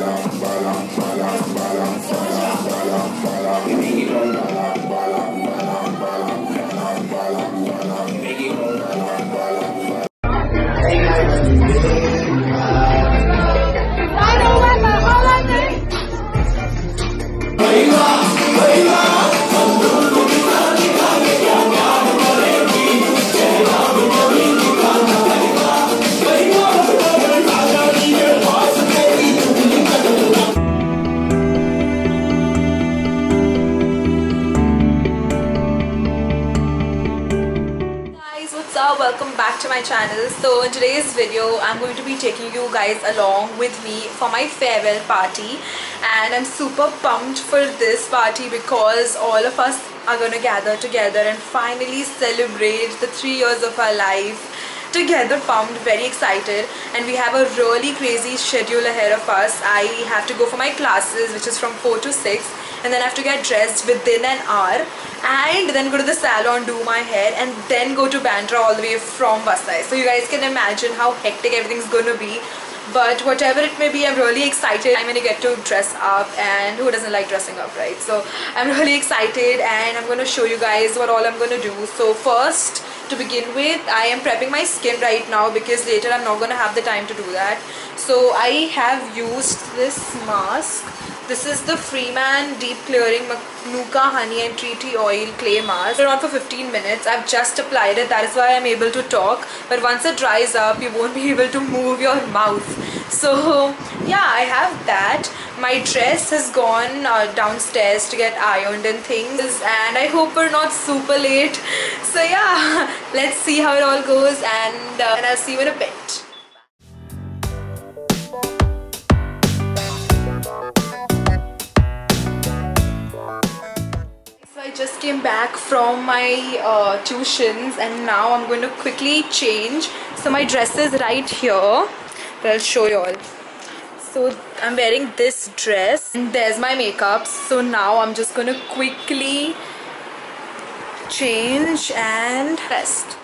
guys welcome back to my channel. So in today's video i'm going to be taking you guys along with me for my farewell party. And i'm super pumped for this party because all of us are going to gather together and finally celebrate the three years of our life together pumped very excited and we have a really crazy schedule ahead of us. I have to go for my classes which is from 4 to 6 and then I have to get dressed within an hour and then go to the salon do my hair and then go to Bandra all the way from Vasai. So you guys can imagine how hectic everything's gonna be. But whatever it may be I'm really excited. I'm gonna get to dress up and who doesn't like dressing up right? So I'm really excited and I'm gonna show you guys what all I'm gonna do. So first to begin with I am prepping my skin right now because later I'm not gonna have the time to do that. So I have used this mask this is the Freeman Deep Clearing Manuka Honey and Tree Tea Oil Clay Mask. It's on for 15 minutes. I've just applied it. That is why I'm able to talk. But once it dries up, you won't be able to move your mouth. So yeah, I have that. My dress has gone uh, downstairs to get ironed and things. And I hope we're not super late. So yeah, let's see how it all goes. And, uh, and I'll see you in a bit. Came back from my uh, tuitions and now I'm going to quickly change. So my dress is right here. I'll show you all. So I'm wearing this dress and there's my makeup. So now I'm just going to quickly change and rest.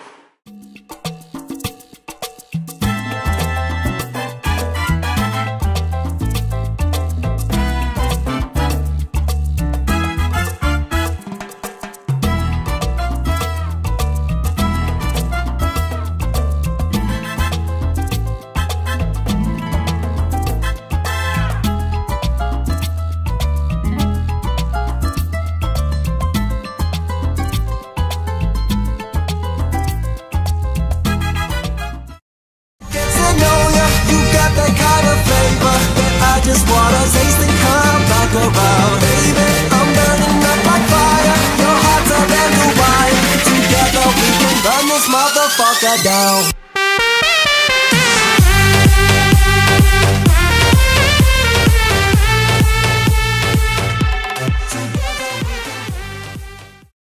Down.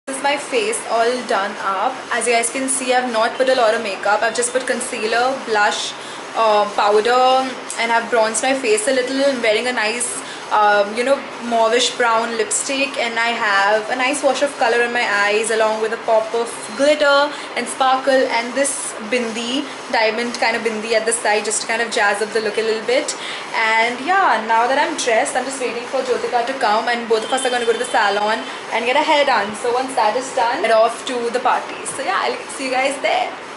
This is my face all done up. As you guys can see, I've not put a lot of makeup. I've just put concealer, blush, uh, powder and I've bronzed my face a little. I'm wearing a nice, um, you know, mauvish brown lipstick and I have a nice wash of color in my eyes along with a pop of glitter and sparkle and this bindi, diamond kind of bindi at the side just to kind of jazz up the look a little bit. And yeah, now that I'm dressed, I'm just waiting for Jyotika to come and both of us are going to go to the salon and get a hair done. So once that is done, head off to the party. So yeah, I'll see you guys there.